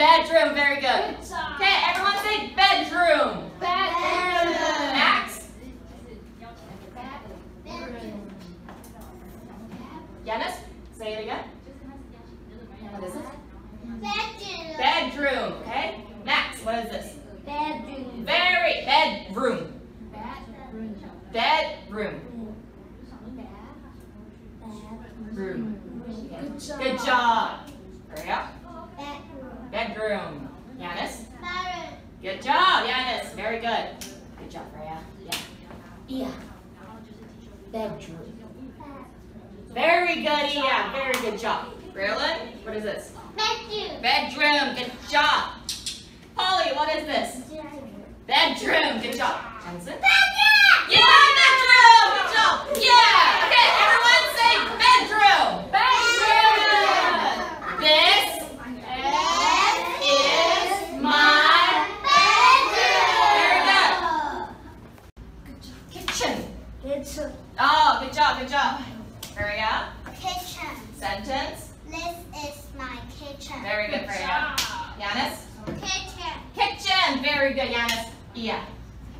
Bedroom, very good. Okay, everyone say bedroom. Bedroom. Max? Yanis? Say it again. What is it? Bedroom, okay? Max, what is this? Bedroom. Very, bedroom. Bedroom. Room. Good job. Good job. Hurry up. Bedroom. Yanis? Good job, Yanis. Very good. Good job, Freya. Yeah. Yeah. Bedroom. Very good, yeah. Very good job. Braylon, what is this? Bedroom. Bedroom. Good job. Polly, what is this? Bedroom. Good job. Jensen? Yeah, bedroom. Good job. Yeah. Okay, everyone say bedroom. Bedroom. This is my kitchen. Kitchen. Oh, good job, good job. Hurry up. Kitchen. Sentence. This is my kitchen. Very good, Good Freya. Yanis. Kitchen. Kitchen. Very good, Yanis. Yeah.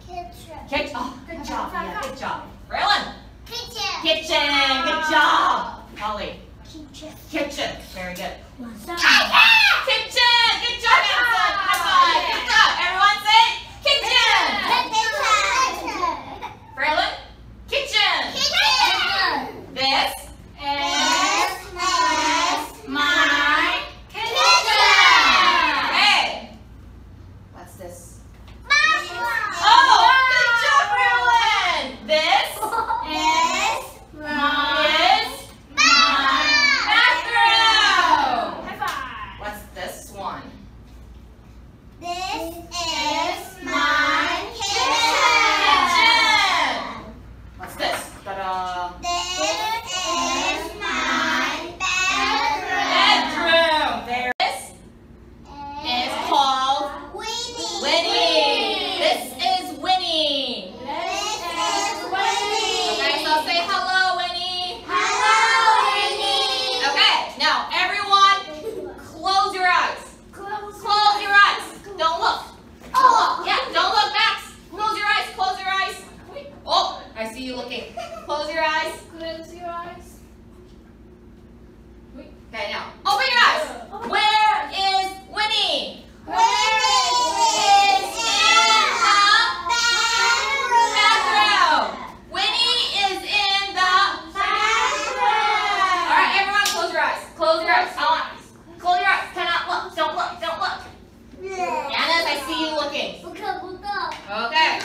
Kitchen. Kitchen. Oh, good job. Yeah, good job. Braylon. Kitchen. Kitchen. Good job. Holly. Kitchen. Kitchen. Very good. Kitchen. Kitchen. Good job, Anson. High five. Good job. Everyone say kitchen. Braylon. Kitchen. This is my Hey. What's this? Oh, good job, Braylon. This is my bathroom. High five. What's this one? This is my Kitchen. What's this? Ta-da. This is my bedroom. Bedroom. There. This is called Winnie. Winnie. This is Winnie. This is Winnie. Okay, so say hello, Winnie. Hello, Winnie. Okay, now everyone, close your eyes. Close. Close your eyes. Don't look. Don't look. Yeah, don't look, Max. Close your eyes. Close your eyes. Oh, I see you looking. Close your eyes. Close your eyes. Okay, now open your eyes. Where is Winnie? Where is in the bathroom? Winnie is in the bathroom. All right, everyone, close your eyes. Close your eyes. I want close your eyes. Cannot look. Don't look. Don't look. I see you looking. Okay.